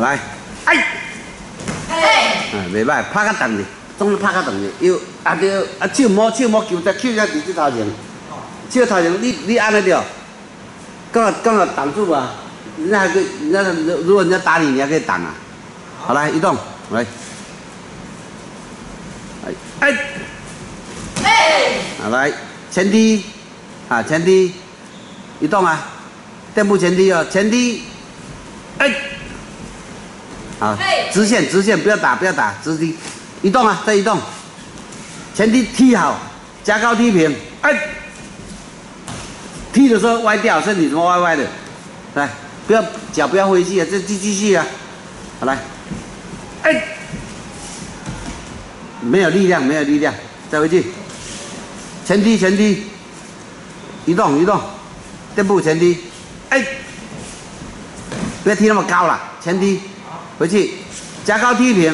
来，哎，哎，袂歹，拍较长哩，总拍较长哩，又啊着啊手摸手摸球，只手才伫即头前，手头前你你安尼着，刚好刚好挡住啊，人家还可，人家如果人家打你，你还可以挡啊。好来，移动，来，哎。哎，哎，好来，前踢，啊前踢，移动啊，垫步前踢哦，前踢，哎。好，直线直线，不要打不要打，直踢，移动啊，再移动，前踢踢好，加高踢平，哎，踢的时候歪掉，身体怎么歪歪的？来，不要脚不要回去啊，这继继续啊，好来，哎，没有力量没有力量，再回去，前踢前踢，移动移动，垫步前踢，哎，不要踢那么高了，前踢。回去，加高低频。